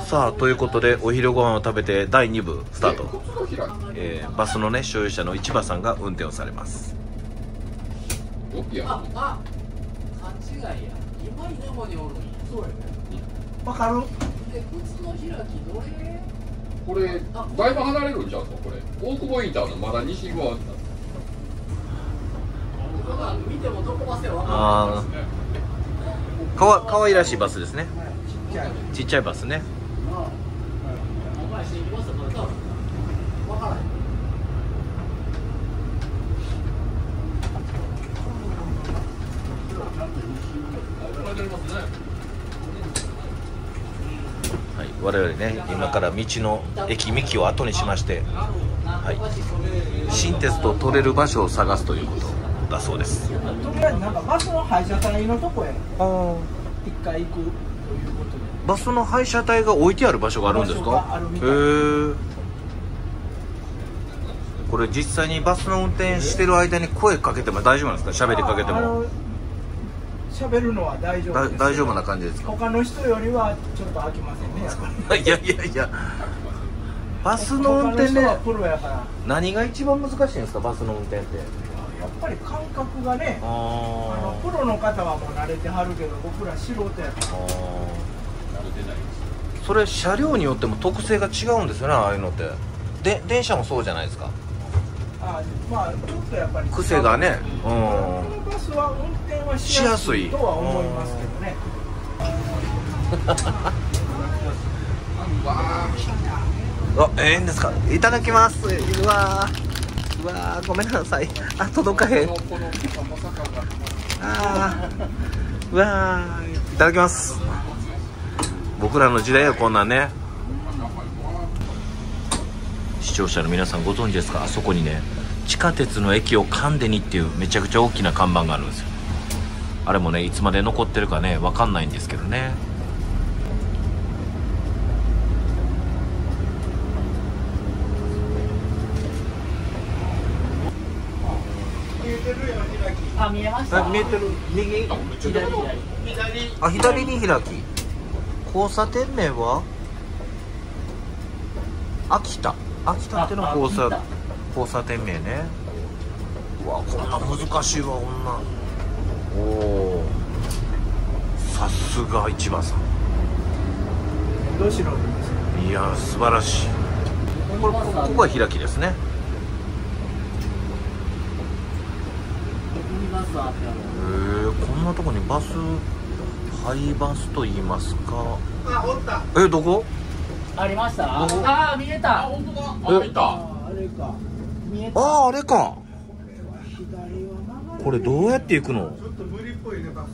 さあということでお昼ご飯を食べて第2部スタート、えーバスのね所有者の市場さんが運転をされます。あ、あ、勘違いや。今稲穂におるんや。そうやね。わかる？で、靴の開きどれ？これだいぶ離れるんちゃうか？これ。大久保インターのまだ西側僕が見てもどこバスでわかああかわかわいらしいバスですね。ちっちゃいちっちゃいバスねんない。お前新規バスだから多分わからない。はい、我々ね今から道の駅三木を後にしまして、はい、新鉄と取れる場所を探すということだそうですとりあえずなんかバスの廃車体のとこへ一回行くバスの廃車体が置いてある場所があるんですか？へえこれ実際にバスの運転してる間に声かけても大丈夫なんですか？喋りかけても。喋るのは大丈夫だです。大丈夫な感じですか？他の人よりはちょっと飽きませんねやっぱり。いやいやいや。バスの運転で何が一番難しいんですか？バスの運転って。っぱり感覚がねあのあプロの方はもう慣れてはるけど僕ら素人やからそれ車両によっても特性が違うんですよねああいうのって。で電車もそうじゃないですか。あまあちょっとやっぱり癖がね。うんこのバスは運転はしやすいとは思いますけどね。あええんですか？いただきます。うわー。うわーごめんなさい。あ届かへん。あー。うわー。いただきます僕らの時代はこんなんね。視聴者の皆さんご存知ですか？あそこにね地下鉄の駅をカンデにっていうめちゃくちゃ大きな看板があるんですよ。あれもねいつまで残ってるかね分かんないんですけどね。見えてるよ開きあ、見えました。あ見えてる。右？左左。あ左に開き交差点名は？秋田。秋田っての交差交差点名ね。うわこんな。難しいわこんな。おおさすが市場さど素人ですんいや素晴らしい。これこここが開きですね。へえこんなとこにバスハイバスと言いますか。あおった。えどこ？ありました？どこ？あー、見えた。本当だ。あいた。ああれか。見えた。あああれか。左は曲がるこれどうやって行くの？ちょっと無理っぽいねバス。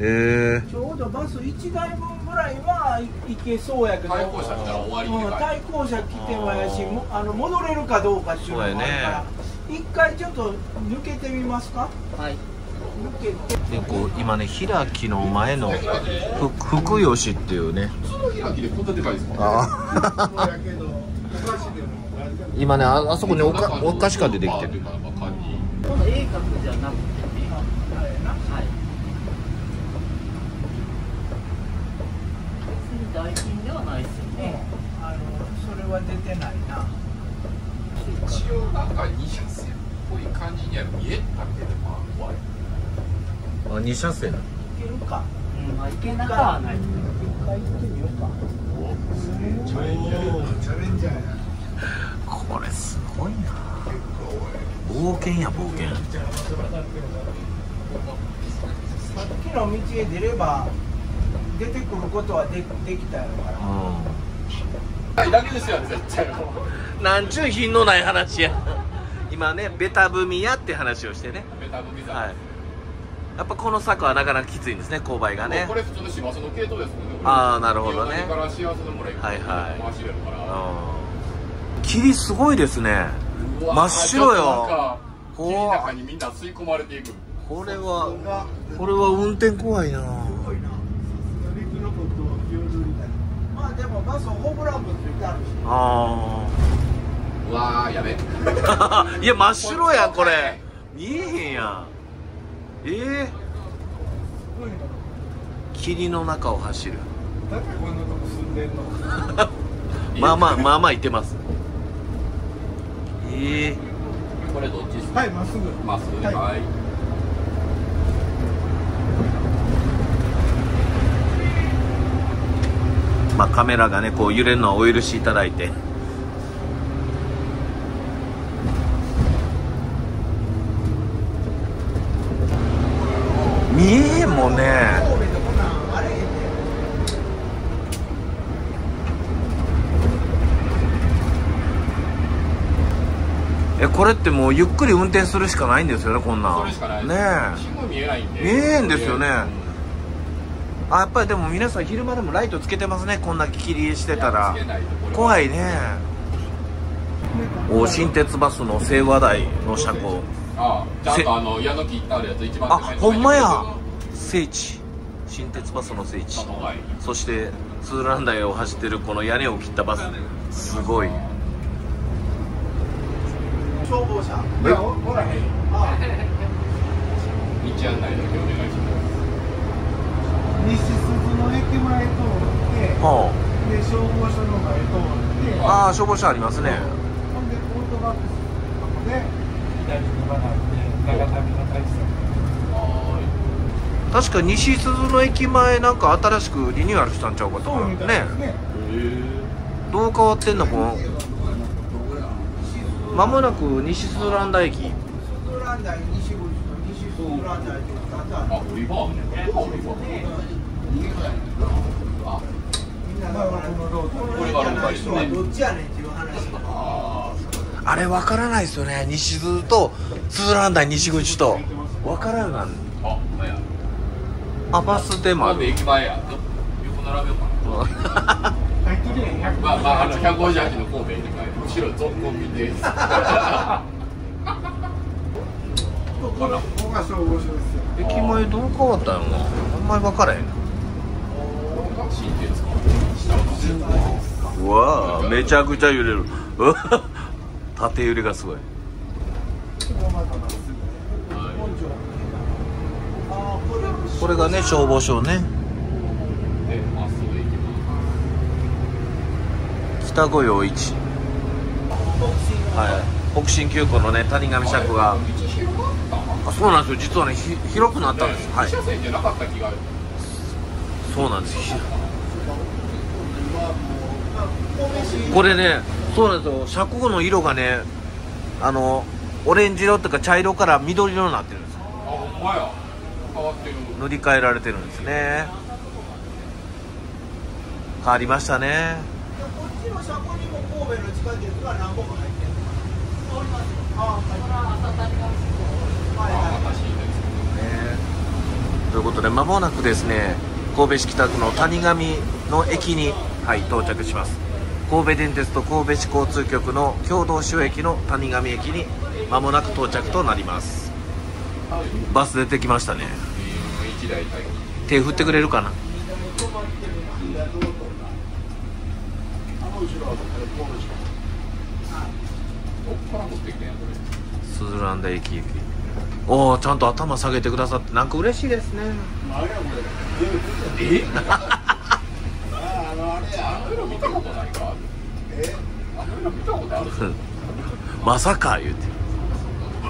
へえちょうどバス1台分ぐらいは行けそうやけど。対向車来たら終わりうん、対向車来てもやしもあの戻れるかどうかっていうのもあるから。一回ちょっと抜けてみますか？はい。でこう今ね開きの前のふ福吉っていうね。あ 今ねああそこにおかお菓子が出てきてる2車線。けるか、うん、まあ行けなかない。一回行ってみようかチャレンジャーチャレンジャーこれすごいな。冒険や冒険。さっきの道へ出れば出てくることはでできたやろから、うん、だけですよ絶対なんちゅう品のない話や。今ねベタ踏みやって話をしてね。ベタ踏みだ、はい。やっぱこの坂はなかなかきついんですね勾配がね。これ普通のの系統ですもんね。あーなるほどね。から幸せの村行くはいはい。回しれるからうん。霧すごいですね。真っ白よ。中にみんな吸い込まれていく。これはこれは運転怖いな。すごいな。陸のことを気を抜いたりまあでもバスホー。ムランプついてあるしあうわーやべ。あ いや真っ白やんこれ。見えへんやんええすごいな霧の中を走る。だからこんなとこ住んでんの？まあまあまあまあ行ってます。ええこれどっちですか？はいまっすぐ。まっすぐ。はい。はい。まあカメラがねこう揺れるのはお許しいただいて見えへんもんね。えこれってもうゆっくり運転するしかないんですよねこんなん。ね。信号見えないんで。見えへんですよね。あやっぱりでも皆さん昼間でもライトつけてますねこんな切りしてたら。怖いいね。お新鉄バスの清和台の車庫。ああちゃあの矢の木行ってあるやつ一番あほんまや聖地新鉄バスの聖地。はいそしてツーラン台を走ってるこの屋根を切ったバス。すごい。消防車。え？いやおおらへんあ道案内だけお願いしま西鈴の駅前通ってはで消防署の前通って。あああ消防車ありますね。ほんでオートバックス。のとこで左に曲がって長旅の大使すは確か西鈴の駅前なんか新しくリニューアルしたんちゃうかとねね。どう変わってんのこの？まもなく西鈴蘭田駅。ランダイ西西スズランダイと2つあれ分からないですよね。西鈴と鈴蘭台西口と。分からんがん。あほんまやあバスでもある。駅前や横並べようかな入ってるやん100まあまああの158の神戸駅前後ろゾンコンビニで。すここが消防署ですよ。駅前どう変わったんやろな。あんまり分からへんうわあめちゃくちゃ揺れるうわ縦揺れがすごいこれがね消防署ね。北御用一はい。北進急行のね谷上車庫が。あそうなんですよ。実はねひ広くなったんです。はい。そうなんです。これねそうなんですよ。車庫の色がねあのオレンジ色っていうか茶色から緑色になってるんです。よあほんまや変わってる。塗り替えられてるんですね。変わりましたね。っちの車庫にも神戸の地下鉄が何個も入ってるああはいあはいまた新鉄ということで間もなくですね神戸市北区の谷上の駅に、はい、到着します。神戸電鉄と神戸市交通局の共同主駅の谷上駅に間もなく到着となりますバス出てきましたね。手振ってくれるかな？スズランダ駅。おおちゃんと頭下げてくださってなんか嬉しいですね。え？まさか言うて。こ